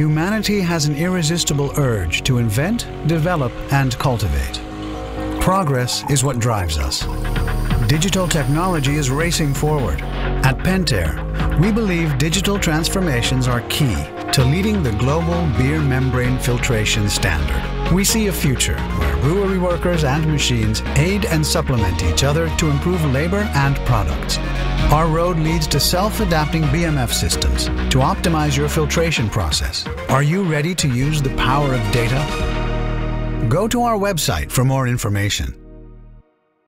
Humanity has an irresistible urge to invent, develop, and cultivate. Progress is what drives us. Digital technology is racing forward. At Pentair, we believe digital transformations are key to leading the global beer membrane filtration standard. We see a future where brewery workers and machines aid and supplement each other to improve labor and products. Our road leads to self-adapting BMF systems to optimize your filtration process. Are you ready to use the power of data? Go to our website for more information.